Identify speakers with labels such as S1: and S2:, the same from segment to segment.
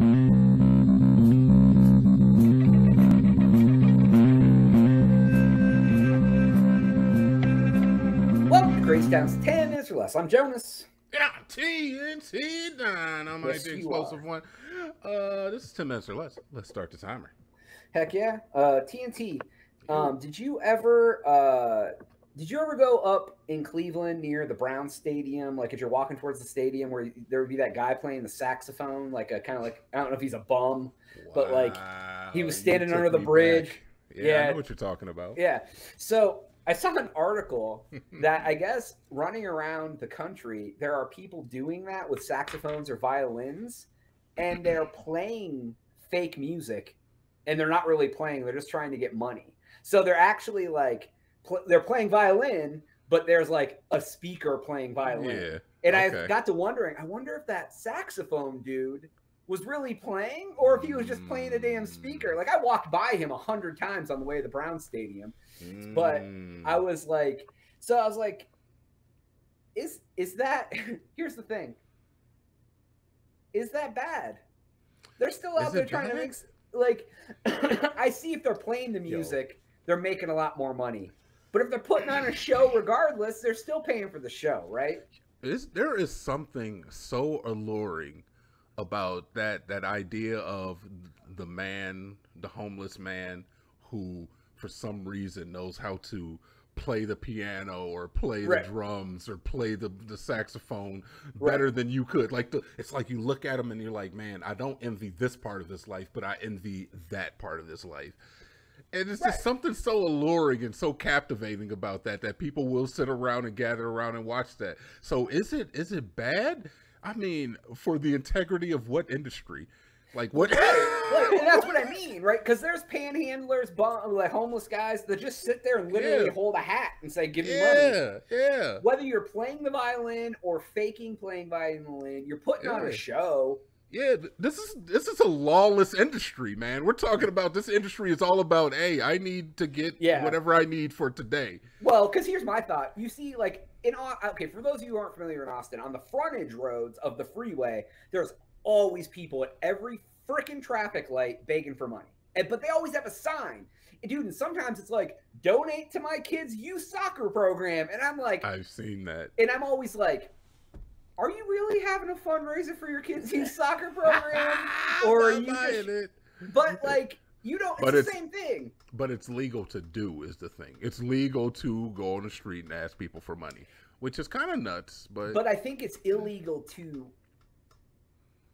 S1: Welcome to Crazy Town 10 minutes or less. I'm Jonas.
S2: Yeah, TNT Dinomight
S1: Yes,
S2: the explosive one. Uh, this is ten minutes or less. Let's start the timer.
S1: Heck yeah. Uh, TNT. Um, did you ever uh, did you ever go up in Cleveland near the Brown Stadium? Like if you're walking towards the stadium, where there would be that guy playing the saxophone, like a kind of like I don't know if he's a bum. But, like, he was standing under the bridge.
S2: back. Yeah, I know what you're talking about.
S1: Yeah. So I saw an article that I guess running around the country, there are people doing that with saxophones or violins, and they're playing fake music, and they're not really playing; they're just trying to get money. So they're actually like pl- they're playing violin, but there's like a speaker playing violin.
S2: Yeah.
S1: And
S2: okay.
S1: I got to wondering, I wonder if that saxophone dude was really playing or if he was just playing a damn speaker. Like I walked by him a hundred times on the way to the Brown Stadium. but
S2: Mm.
S1: I was like, so I was like, is is that? Here's the thing. Is that bad? They're still out
S2: Is
S1: there trying to make like. I see if they're playing the music, they're making a lot more money. But if they're putting on a show, regardless, they're still paying for the show, right?
S2: is there is something so alluring about that that idea of the man the homeless man who for some reason knows how to play the piano or play
S1: Right.
S2: the drums or play the, the saxophone
S1: Right.
S2: better than you could like the it's like you look at him and you're like man i don't envy this part of his life but i envy that part of his life and it's
S1: Right.
S2: just something so alluring and so captivating about that that people will sit around and gather around and watch that. So is it is it bad? I mean, for the integrity of what industry? Like what?
S1: And that's what I mean, right? Because there's panhandlers, bum, like homeless guys that just sit there and literally
S2: Yeah.
S1: hold a hat and say, "Give me money."
S2: yeah, yeah.
S1: whether you're playing the violin or faking playing violin, you're putting on a show.
S2: Yeah, this is this is a lawless industry, man. We're talking about this industry is all about, hey, I need to get
S1: Yeah.
S2: whatever I need for today.
S1: Well, because here's my thought: you see, like in okay, for those of you who aren't familiar in Austin, on the frontage roads of the freeway, there's always people at every freaking traffic light begging for money, and but they always have a sign. And dude, and sometimes it's like donate to my kid's youth soccer program, and I'm like,
S2: I've seen that.
S1: and I'm always like. Are you really having a fundraiser for your kids' youth soccer program? Or are you
S2: not buying
S1: just-
S2: it.
S1: But like, you don't. But It's
S2: But
S1: the
S2: it's-
S1: same thing.
S2: But it's legal to do is the thing. It's legal to go on the street and ask people for money, which is kind of nuts. But,
S1: But I think it's illegal to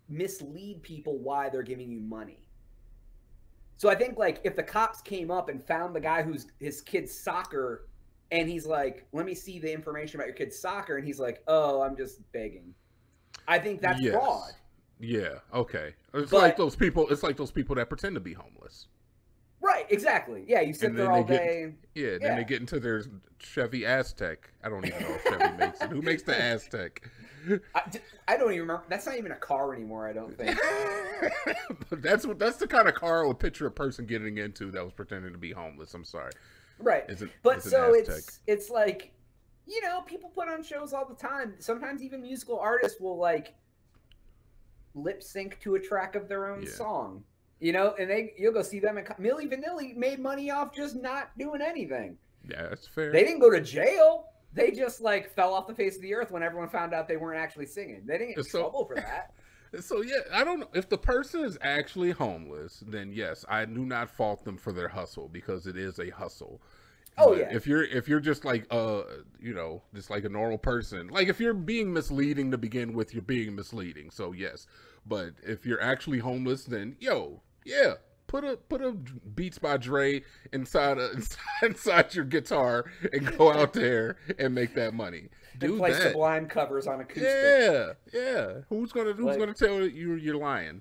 S1: mislead people why they're giving you money. So I think like if the cops came up and found the guy who's his kid's soccer and he's like, "Let me see the information about your kid's soccer," and he's like, "Oh, I'm just begging." I think that's
S2: Yes.
S1: fraud.
S2: yeah, okay. It's
S1: But-
S2: like those people. It's like those people that pretend to be homeless.
S1: Right, exactly. Yeah, you sit there all
S2: get-
S1: day. and-
S2: Yeah, then
S1: Yeah.
S2: they get into their Chevy Aztek. I don't even know if Chevy makes it. Who makes the Aztek?
S1: I, I don't even remember. That's not even a car anymore. I don't think.
S2: but that's what that's the kind of car I would picture a person getting into that was pretending to be homeless. I'm sorry.
S1: Right.
S2: Is it?
S1: But
S2: an
S1: so it's it's like, you know, people put on shows all the time. Sometimes even musical artists will like lip sync to a track of their own
S2: Yeah.
S1: song. You know, and they you'll go see them. And Milli Vanilli made money off just not doing anything.
S2: Yeah, that's fair.
S1: They didn't go to jail. They just like fell off the face of the earth when everyone found out they weren't actually singing. They didn't get in
S2: So-
S1: trouble for that.
S2: So yeah, I don't know if the person is actually homeless. Then yes, I do not fault them for their hustle because it is a hustle.
S1: Oh,
S2: But
S1: yeah.
S2: If you're if you're just like uh you know just like a normal person, like if you're being misleading to begin with, you're being misleading. So yes, but if you're actually homeless, then yo yeah. Put a put a Beats by Dre inside a, inside your guitar and go out there and make that money.
S1: and
S2: Do
S1: play
S2: that.
S1: Sublime covers on acoustic.
S2: Yeah, yeah. Who's gonna Who's
S1: Like-
S2: gonna tell you you're lying?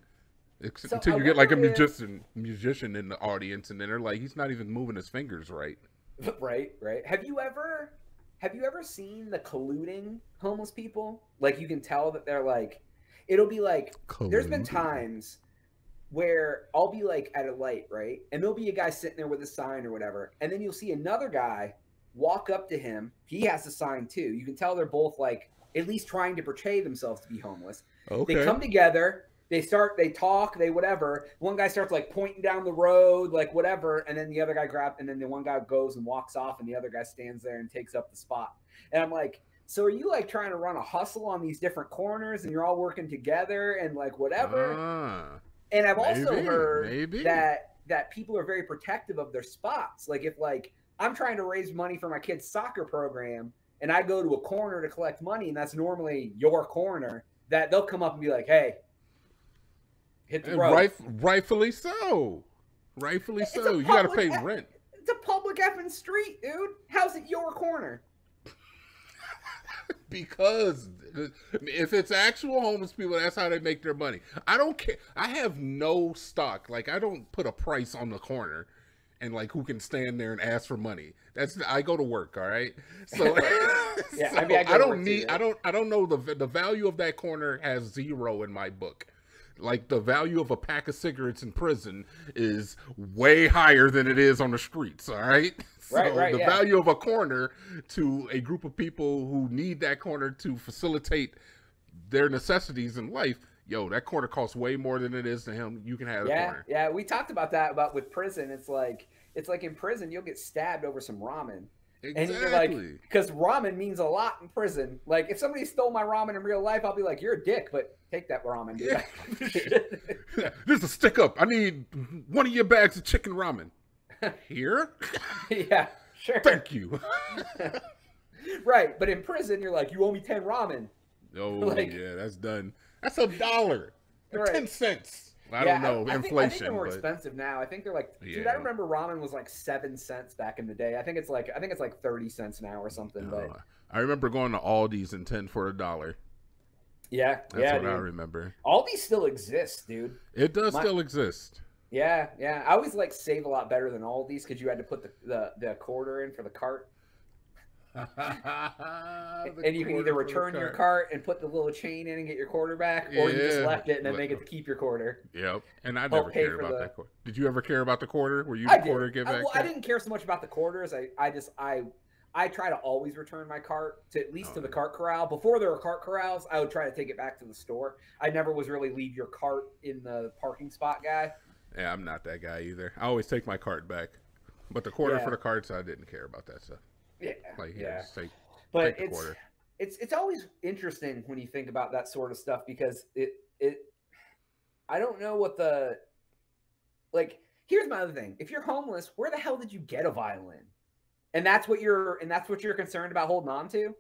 S2: Ex-
S1: So
S2: Until you get like a
S1: wonder if-
S2: musician musician in the audience, and then they're like, he's not even moving his fingers right.
S1: right right have you ever have you ever seen the colluding homeless people like you can tell that they're like it'll be like there's been times where i'll be like at a light right and there'll be a guy sitting there with a sign or whatever and then you'll see another guy walk up to him he has a sign too you can tell they're both like at least trying to portray themselves to be homeless
S2: Okay.
S1: they come together they start, they talk, they whatever. One guy starts like pointing down the road, like whatever, and then the other guy grabs, and then the one guy goes and walks off, and the other guy stands there and takes up the spot. And I'm like, so are you like trying to run a hustle on these different corners, and you're all working together and like whatever?
S2: Ah,
S1: And I've also
S2: Maybe,
S1: heard
S2: maybe.
S1: that that people are very protective of their spots. Like if like I'm trying to raise money for my kid's soccer program and I go to a corner to collect money and that's normally your corner, that they'll come up and be like, "Hey, hit the
S2: eh,
S1: road."
S2: right, rightfully so. Rightfully
S1: It's
S2: so. You got to pay rent.
S1: It's a public effing street, dude. How's it your corner?
S2: Because if it's actual homeless people, that's how they make their money. I don't care. I have no stock. Like I don't put a price on the corner, and like who can stand there and ask for money. That's I go to work. All right. So
S1: Yeah,
S2: so
S1: I mean, I to
S2: don't
S1: too,
S2: need.
S1: yeah.
S2: I don't. I don't know the the value of that corner has zero in my book. Like the value of a pack of cigarettes in prison is way higher than it is on the streets. All right. So
S1: Right, right,
S2: the
S1: yeah.
S2: value of a corner to a group of people who need that corner to facilitate their necessities in life, yo, that corner costs way more than it is to him. You can have a
S1: Yeah,
S2: corner.
S1: yeah. We talked about that about with prison. It's like it's like in prison you'll get stabbed over some ramen. And you're like,
S2: Exactly.
S1: because ramen means a lot in prison. Like, if somebody stole my ramen in real life, I'll be like, "You're a dick," but take that ramen. Dude.
S2: this is a stick up. I need one of your bags of chicken ramen. Here?
S1: yeah, sure.
S2: Thank you.
S1: Right, but in prison, you're like, "You owe me ten ramen."
S2: Oh,
S1: Like-
S2: yeah, that's done. That's a dollar.
S1: Right.
S2: 10 cents. I
S1: Yeah,
S2: don't know.
S1: I, think, I think
S2: inflation.
S1: they're more
S2: but
S1: expensive now. I think they're like, dude. I remember ramen was like seven cents back in the day. I think it's like, I think it's like thirty cents now or something. But
S2: I remember going to Aldi's and 10 for a dollar.
S1: yeah,
S2: That's
S1: yeah,
S2: what I remember.
S1: Aldi's still exist, dude.
S2: It does
S1: My-
S2: still exist.
S1: Yeah, yeah. I always like Save A Lot better than Aldi's because you had to put the, the the quarter in for the cart, and you can either return your cart and put the little chain in and get your quarter back, or you just left it and then they get to keep your quarter.
S2: Yep. And I never cared about
S1: the-
S2: that quarter. Did you ever care about the quarter? Were you
S1: I
S2: quarter give
S1: I,
S2: back?
S1: well, I didn't care so much about the quarters. I, I just I I try to always return my cart to at least
S2: Oh,
S1: to the
S2: yeah.
S1: cart corral. Before there were cart corrals, I would try to take it back to the store. I never was really leave your cart in the parking spot guy.
S2: Yeah, I'm not that guy either. I always take my cart back. But the quarter
S1: Yeah.
S2: for the carts, I didn't care about that stuff.
S1: Yeah,
S2: Like, yeah, take,
S1: But
S2: take
S1: it's
S2: quarter.
S1: it's it's always interesting when you think about that sort of stuff because it it I don't know what the like here's my other thing. If you're homeless, where the hell did you get a violin? And that's what you're and that's what you're concerned about holding on to?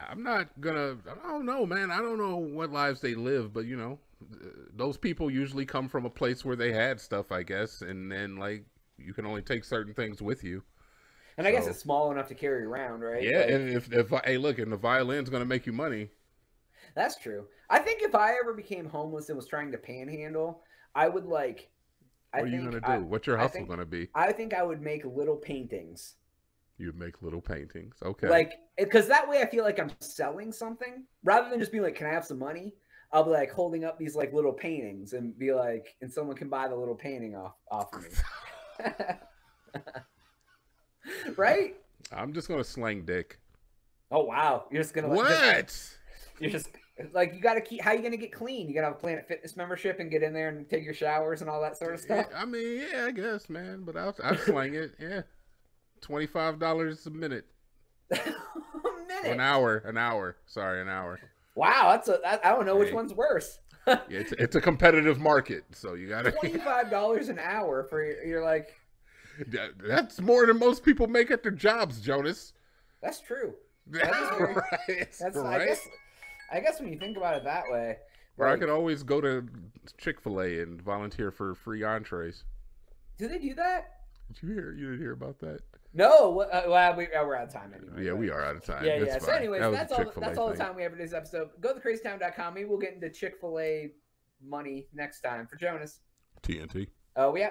S2: I'm not gonna. I don't know, man. I don't know what lives they live, but you know, those people usually come from a place where they had stuff, I guess, and then like you can only take certain things with you.
S1: And I guess it's small enough to carry around, right?
S2: Yeah,
S1: Like,
S2: and if, if hey, look, and the violin's gonna make you money.
S1: that's true. I think if I ever became homeless and was trying to panhandle, I would like I
S2: What are you gonna
S1: I-
S2: do? What's your
S1: I
S2: hustle
S1: think-
S2: gonna be?
S1: I think I would make little paintings.
S2: You would make little paintings. Okay.
S1: Like, because that way I feel like I'm selling something rather than just being like, "Can I have some money?" I'll be like holding up these like little paintings and be like, and someone can buy the little painting off off of me, right?
S2: I'm just gonna slang dick.
S1: Oh wow, you're just gonna
S2: What?
S1: Just, you're just like you got to keep. How you gonna get clean? You gotta have a Planet Fitness membership and get in there and take your showers and all that sort of
S2: Yeah,
S1: stuff.
S2: I mean, yeah, I guess, man. But I'll, I'll slang it. Yeah, twenty five dollars a minute,
S1: a minute.
S2: an hour, an hour. Sorry, an hour.
S1: Wow, that's a. That, I don't know which one's worse.
S2: Yeah, it's it's a competitive market, so you gotta.
S1: Twenty five dollars an hour for you're like.
S2: That- That's more than most people make at their jobs, Jonas.
S1: That's true. That is very-
S2: right.
S1: That's
S2: right?
S1: I guess. I guess when you think about it that way,
S2: Or I could always go to Chick Fil A and volunteer for free entrees.
S1: do they do that?
S2: Did you hear? You didn't hear about that?
S1: No. Uh, well, we, uh, we're out of time anyway.
S2: Yeah, we are out of time.
S1: Yeah, yeah. So, anyways,
S2: That
S1: that's all.
S2: Chick-fil-A
S1: That's all the time we have for this episode. Go to crazytown.com. Maybe we'll get into Chick Fil A money next time for Jonas.
S2: TNT.
S1: Oh, yeah.